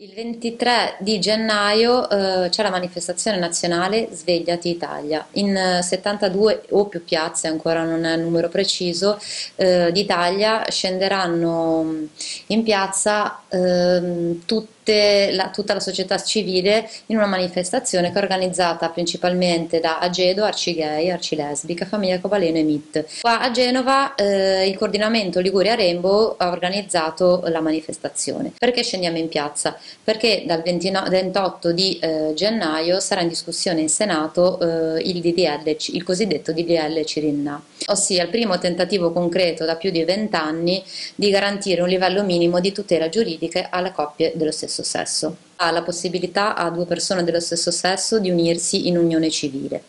Il 23 di gennaio eh, c'è la manifestazione nazionale Svegliati Italia. In eh, 72 o più piazze, ancora non è il numero preciso, eh, d'Italia scenderanno mm, in piazza ehm, tutti la, tutta la società civile in una manifestazione che è organizzata principalmente da Agedo, Arcigay, Arcilesbica, Famiglia Cobaleno e MIT. Qua a Genova eh, il coordinamento Liguria Rainbow ha organizzato la manifestazione. Perché scendiamo in piazza? Perché dal 29, 28 di eh, gennaio sarà in discussione in Senato eh, il DDL, il cosiddetto DDL Cirinna, ossia il primo tentativo concreto da più di vent'anni di garantire un livello minimo di tutela giuridica alle coppie dello stesso stesso sesso ha la possibilità a due persone dello stesso sesso di unirsi in unione civile.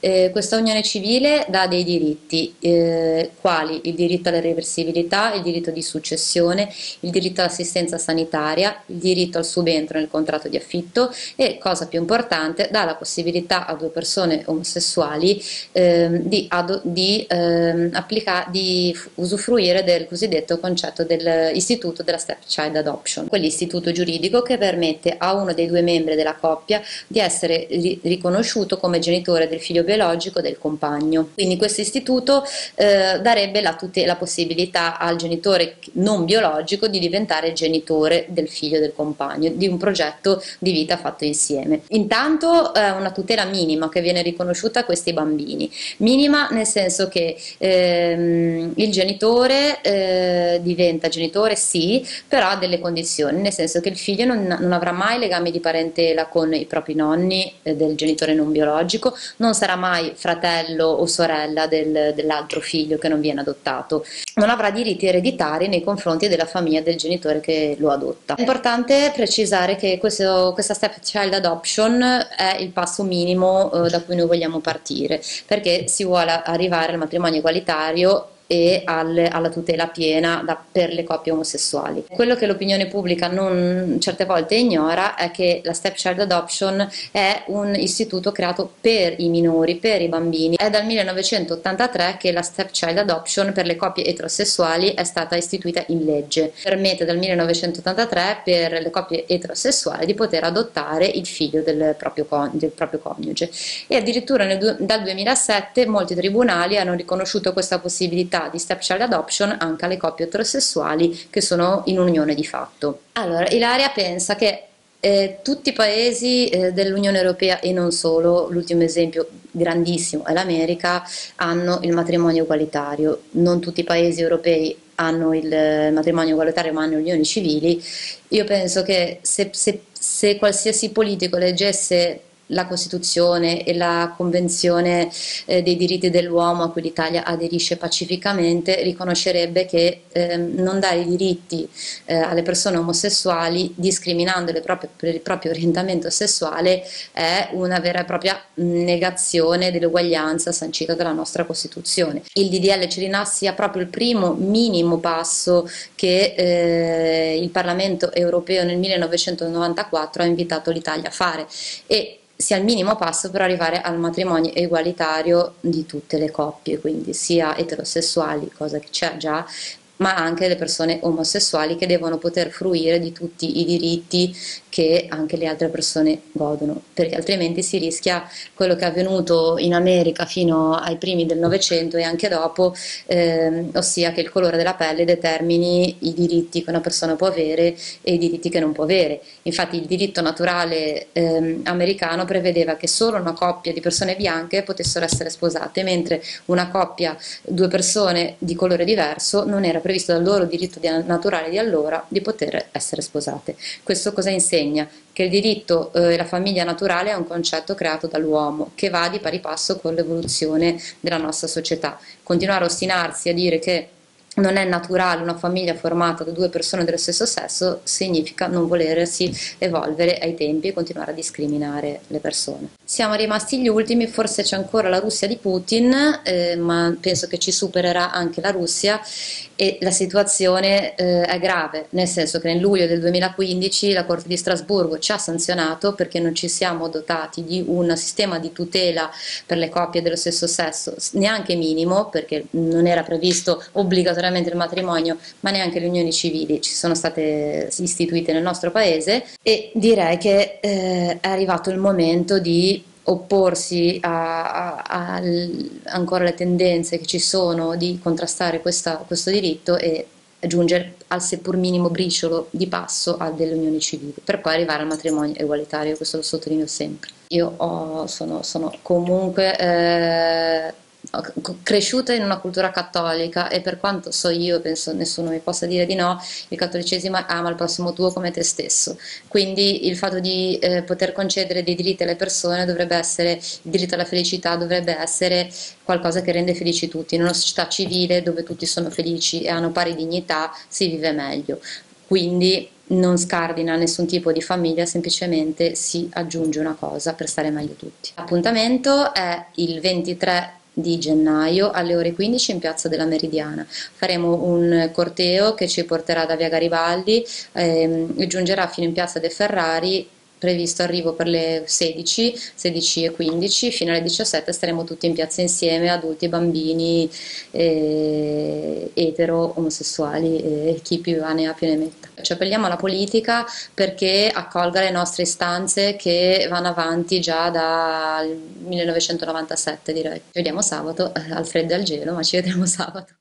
Eh, questa unione civile dà dei diritti, eh, quali il diritto alla reversibilità, il diritto di successione, il diritto all'assistenza sanitaria, il diritto al subentro nel contratto di affitto e, cosa più importante, dà la possibilità a due persone omosessuali eh, di, di, ehm, di, usufruire del cosiddetto concetto dell'istituto della stepchild adoption, quell'istituto giuridico che permette a uno dei due membri della coppia di essere riconosciuto come genitore del figlio biologico del compagno. Quindi questo istituto eh, darebbe la, la possibilità al genitore non biologico di diventare genitore del figlio del compagno, di un progetto di vita fatto insieme. Intanto eh, una tutela minima che viene riconosciuta a questi bambini, minima nel senso che ehm, il genitore eh, diventa genitore sì, però ha delle condizioni, nel senso che il figlio non, non avrà mai mai legami di parentela con i propri nonni eh, del genitore non biologico, non sarà mai fratello o sorella del, dell'altro figlio che non viene adottato, non avrà diritti ereditari nei confronti della famiglia del genitore che lo adotta. È importante precisare che questo, questa stepchild adoption è il passo minimo eh, da cui noi vogliamo partire, perché si vuole arrivare al matrimonio egualitario e alle, alla tutela piena da, per le coppie omosessuali. Quello che l'opinione pubblica non, certe volte ignora è che la stepchild adoption è un istituto creato per i minori, per i bambini. È dal 1983 che la stepchild adoption per le coppie eterosessuali è stata istituita in legge. Permette dal 1983 per le coppie eterosessuali di poter adottare il figlio del proprio, del proprio coniuge e addirittura nel, dal 2007 molti tribunali hanno riconosciuto questa possibilità possibilità di stepchild adoption anche alle coppie eterosessuali che sono in unione di fatto. Allora, Ilaria pensa che eh, tutti i paesi eh, dell'Unione Europea e non solo, l'ultimo esempio grandissimo è l'America, hanno il matrimonio egualitario, non tutti i paesi europei hanno il matrimonio egualitario ma hanno unioni civili, io penso che se, se, se qualsiasi politico leggesse la Costituzione e la Convenzione eh, dei diritti dell'uomo a cui l'Italia aderisce pacificamente riconoscerebbe che eh, non dare i diritti eh, alle persone omosessuali discriminandole proprio per il proprio orientamento sessuale è una vera e propria negazione dell'uguaglianza sancita dalla nostra Costituzione. Il DDL Cirinà sia proprio il primo minimo passo che eh, il Parlamento europeo nel 1994 ha invitato l'Italia a fare e sia il minimo passo per arrivare al matrimonio egualitario di tutte le coppie, quindi sia eterosessuali, cosa che c'è già, ma anche le persone omosessuali che devono poter fruire di tutti i diritti che anche le altre persone godono, perché altrimenti si rischia quello che è avvenuto in America fino ai primi del Novecento e anche dopo, ehm, ossia che il colore della pelle determini i diritti che una persona può avere e i diritti che non può avere. Infatti il diritto naturale ehm, americano prevedeva che solo una coppia di persone bianche potessero essere sposate, mentre una coppia, due persone di colore diverso, non era previsto dal loro diritto naturale di allora di poter essere sposate. Questo cosa insegna? che il diritto e eh, la famiglia naturale è un concetto creato dall'uomo che va di pari passo con l'evoluzione della nostra società. Continuare a ostinarsi a dire che non è naturale una famiglia formata da due persone dello stesso sesso significa non volersi evolvere ai tempi e continuare a discriminare le persone. Siamo rimasti gli ultimi, forse c'è ancora la Russia di Putin, eh, ma penso che ci supererà anche la Russia e la situazione eh, è grave, nel senso che nel luglio del 2015 la Corte di Strasburgo ci ha sanzionato perché non ci siamo dotati di un sistema di tutela per le coppie dello stesso sesso, neanche minimo, perché non era previsto obbligatoriamente veramente il matrimonio, ma neanche le unioni civili ci sono state istituite nel nostro paese e direi che eh, è arrivato il momento di opporsi a, a, a, ancora le tendenze che ci sono di contrastare questa, questo diritto e giungere al seppur minimo briciolo di passo a delle unioni civili, per poi arrivare al matrimonio egualitario, questo lo sottolineo sempre. Io ho, sono, sono, comunque eh, cresciuta in una cultura cattolica e per quanto so io, penso nessuno mi possa dire di no, il cattolicesimo ama il prossimo tuo come te stesso. Quindi il fatto di eh, poter concedere dei diritti alle persone dovrebbe essere, il diritto alla felicità dovrebbe essere qualcosa che rende felici tutti. In una società civile dove tutti sono felici e hanno pari dignità si vive meglio. Quindi non scardina nessun tipo di famiglia, semplicemente si aggiunge una cosa per stare meglio tutti. L'appuntamento è il 23 di gennaio alle ore 15 in Piazza della Meridiana. Faremo un corteo che ci porterà da via Garibaldi ehm, e giungerà fino in Piazza De Ferrari previsto arrivo per le 16, 16 e 15, fino alle 17 staremo tutti in piazza insieme, adulti, bambini, eh, etero, omosessuali e chi più ha ne ha più ne metta. Ci appelliamo alla politica perché accolga le nostre istanze che vanno avanti già dal 1997 direi. Ci vediamo sabato, al freddo e al gelo, ma ci vedremo sabato.